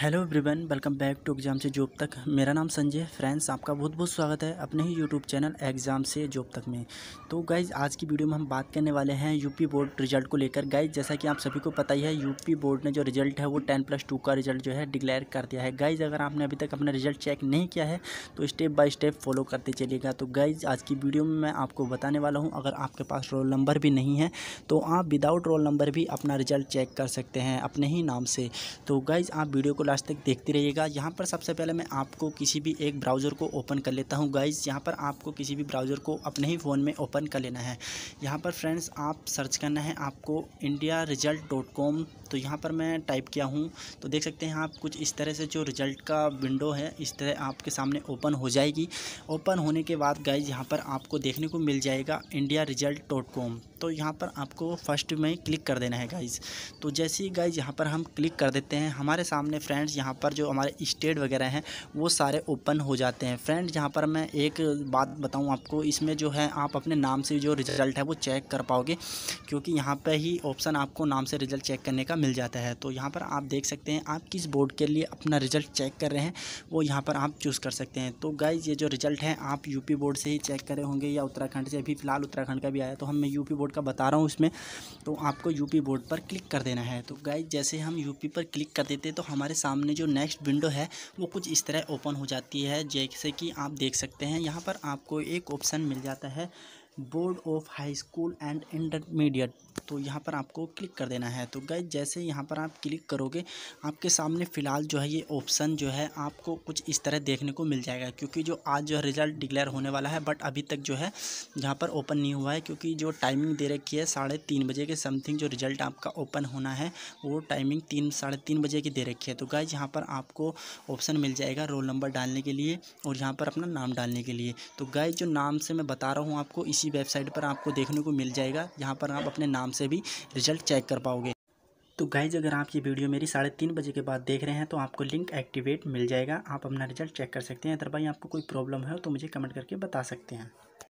Hello everyone, welcome back to exam से job तक। मेरा नाम संजय, फ्रेंड्स, आपका बहुत बहुत स्वागत है अपने ही यूट्यूब चैनल एग्ज़ाम से जॉब तक में। तो गाइज़ आज की वीडियो में हम बात करने वाले हैं यूपी बोर्ड रिज़ल्ट को लेकर। गाइज़ जैसा कि आप सभी को पता ही है यूपी बोर्ड ने जो रिज़ल्ट है, वो टेन प्लस टू का रिज़ल्ट जो है डिक्लेयर कर दिया है। गाइज़ अगर आपने अभी तक अपना रिज़ल्ट चेक नहीं किया है तो स्टेप बाय स्टेप फॉलो करते चलिएगा। तो गाइज़ आज की वीडियो में मैं आपको बताने वाला हूँ, अगर आपके पास रोल नंबर भी नहीं है तो आप विदाउट रोल नंबर भी अपना रिज़ल्ट चेक कर सकते हैं अपने ही नाम से। तो गाइज़ आप वीडियो को लास्ट तक देखते रहिएगा। यहाँ पर सबसे पहले मैं आपको किसी भी एक ब्राउज़र को ओपन कर लेता हूँ गाइज़ यहाँ पर आपको किसी भी ब्राउज़र को अपने ही फ़ोन में ओपन कर लेना है। यहाँ पर फ्रेंड्स आप सर्च करना है आपको इंडिया रिज़ल्ट डॉट कॉम तो यहाँ पर मैं टाइप किया हूँ। तो देख सकते हैं आप कुछ इस तरह से जो रिज़ल्ट का विंडो है, इस तरह आपके सामने ओपन हो जाएगी। ओपन होने के बाद गाइज़ यहाँ पर आपको देखने को मिल जाएगा इंडिया रिज़ल्ट डॉट कॉम तो यहाँ पर आपको फ़र्स्ट में क्लिक कर देना है गाइज़ तो जैसे ही गाइज़ यहाँ पर हम क्लिक कर देते हैं, हमारे सामने फ्रेंड्स यहाँ पर जो हमारे स्टेट वगैरह हैं, वो सारे ओपन हो जाते हैं। फ्रेंड्स यहाँ पर मैं एक बात बताऊँ आपको, इसमें जो है आप अपने नाम से जो रिज़ल्ट है वो चेक कर पाओगे, क्योंकि यहाँ पर ही ऑप्शन आपको नाम से रिज़ल्ट चेक करने का मिल जाता है। तो यहाँ पर आप देख सकते हैं, आप किस बोर्ड के लिए अपना रिज़ल्ट चेक कर रहे हैं, वो यहाँ पर आप चूज़ कर सकते हैं। तो गाइज़ ये जो रिज़ल्ट है, आप यूपी बोर्ड से ही चेक करे होंगे, या उत्तराखंड से, अभी फ़िलहाल उत्तराखंड का भी आया तो हम मैं यूपी बोर्ड का बता रहा हूँ इसमें। तो आपको यूपी बोर्ड पर क्लिक कर देना है। तो गाइज़ जैसे हम यूपी पर क्लिक कर देते तो हमारे सामने जो नेक्स्ट विंडो है, वो कुछ इस तरह ओपन हो जाती है, जैसे कि आप देख सकते हैं, यहाँ पर आपको एक ऑप्शन मिल जाता है board of high school and intermediate. तो यहाँ पर आपको क्लिक कर देना है। तो गई जैसे यहाँ पर आप क्लिक करोगे, आपके सामने फ़िलहाल जो है ये ऑप्शन जो है आपको कुछ इस तरह देखने को मिल जाएगा। क्योंकि जो आज जो रिज़ल्ट डिक्लेयर होने वाला है, बट अभी तक जो है यहाँ पर ओपन नहीं हुआ है। क्योंकि जो टाइमिंग दे रखी है, साढ़े तीन बजे के समथिंग जो रिज़ल्ट आपका ओपन होना है, वो टाइमिंग तीन, साढ़े तीन बजे की दे रखी है। तो गाइज़ यहाँ पर आपको ऑप्शन मिल जाएगा रोल नंबर डालने के लिए और यहाँ पर अपना नाम डालने के लिए। तो गाइज़ जो नाम से मैं बता रहा हूँ आपको, इसी वेबसाइट पर आपको देखने को मिल जाएगा यहाँ पर आप अपने नाम से भी रिज़ल्ट चेक कर पाओगे। तो गाइज़ अगर आप ये वीडियो मेरी साढ़े तीन बजे के बाद देख रहे हैं तो आपको लिंक एक्टिवेट मिल जाएगा। आप अपना रिज़ल्ट चेक कर सकते हैं। अदरवाइज़ आपको कोई प्रॉब्लम है तो मुझे कमेंट करके बता सकते हैं।